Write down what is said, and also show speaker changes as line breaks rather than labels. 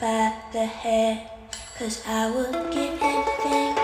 by the head. Cause I would give anything